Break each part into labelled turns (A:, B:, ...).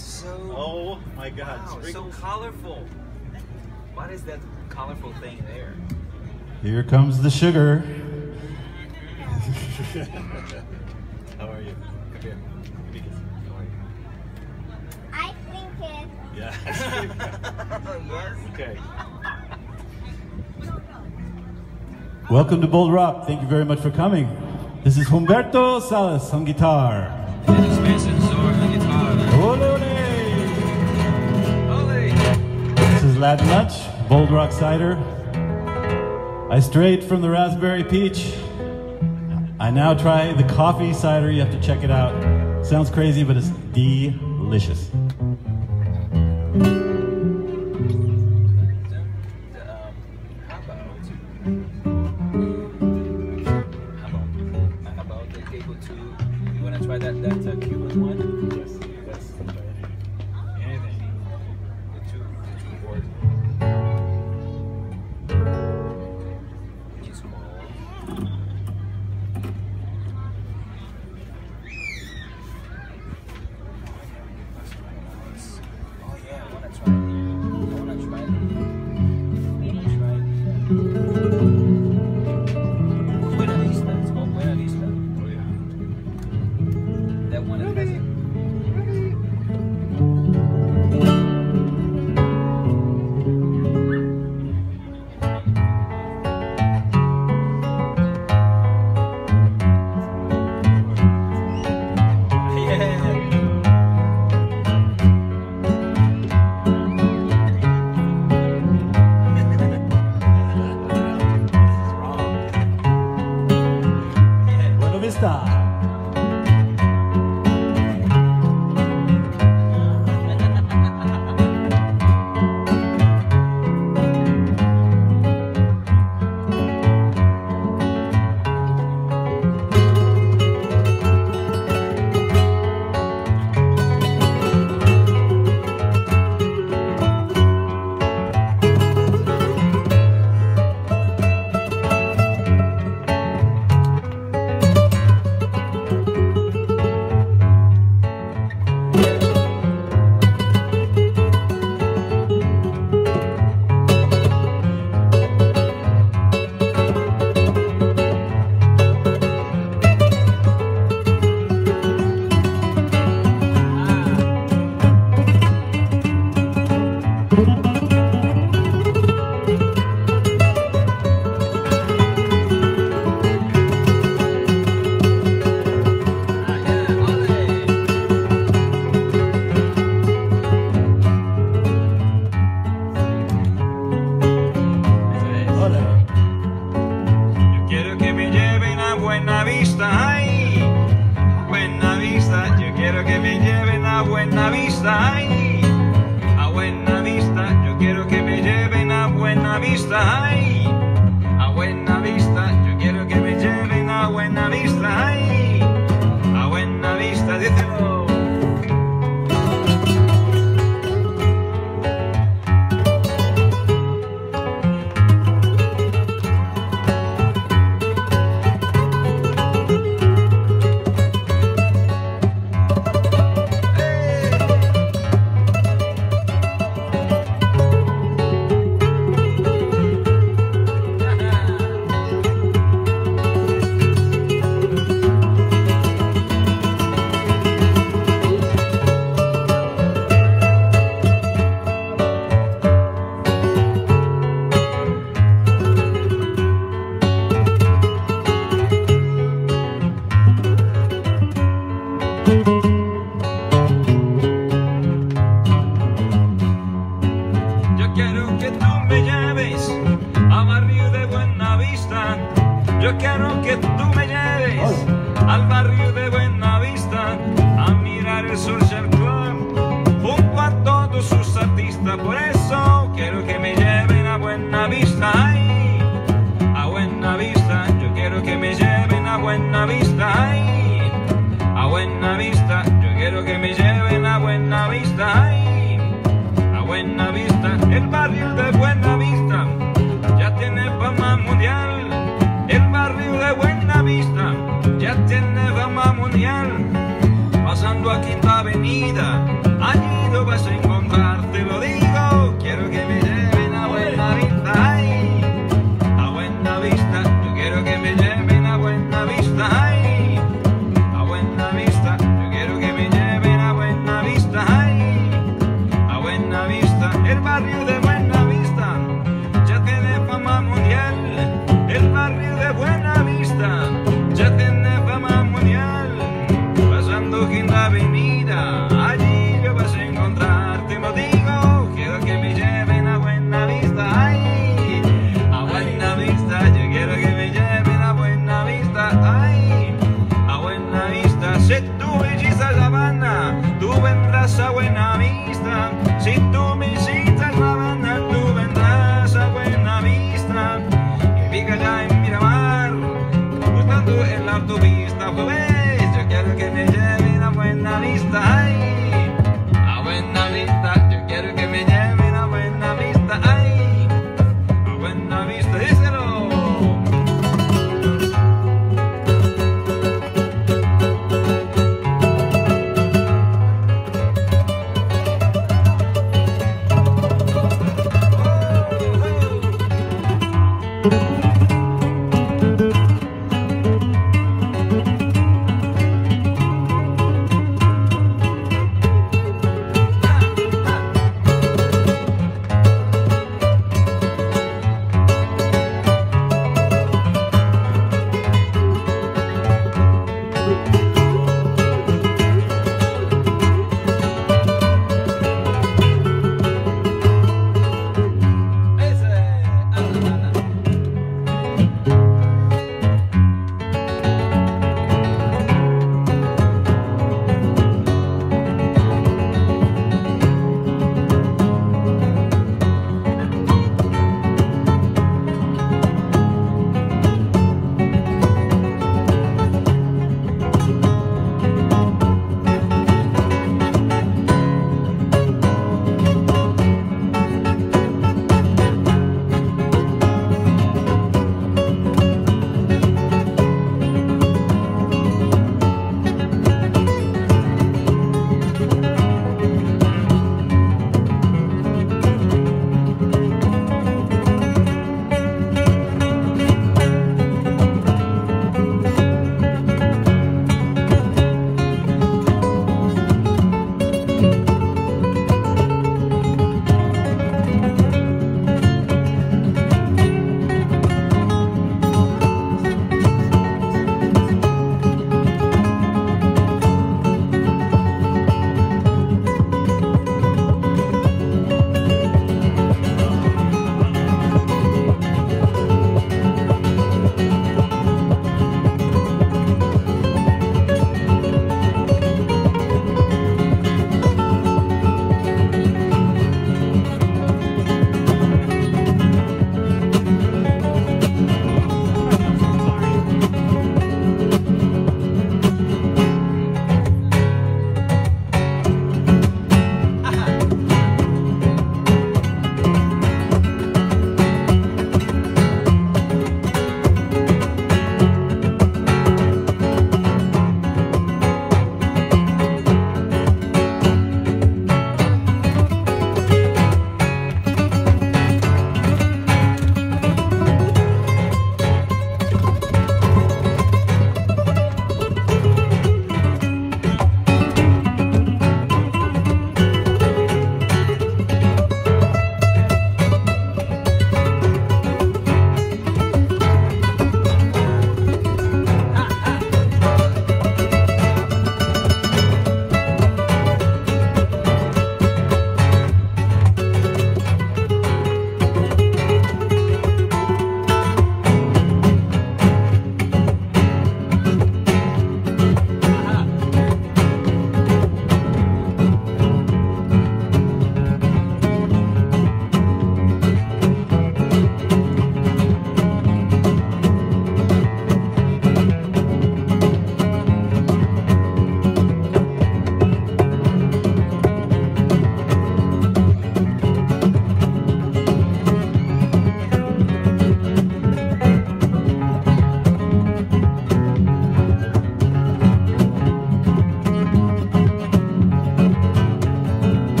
A: It's so.
B: Oh my God!
A: Wow, so colorful. What is that colorful thing there?
B: Here comes the sugar. How are you? Come here.
C: I think
B: it.
A: Yes.
B: Okay. Welcome to Bold Rock. Thank you very much for coming. This is Humberto Salas on guitar. That much, Bold Rock Cider. I strayed from the raspberry peach. I now try the coffee cider. You have to check it out. Sounds crazy, but it's delicious.
A: buena vista,
D: ay, a buena vista, el
B: barrio de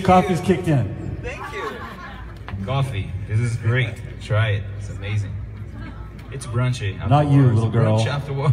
E: the coffee's kicked in.
A: Thank you. Coffee. This is great. Try it. It's amazing. It's brunchy.
E: Not you, little girl.
A: Brunch after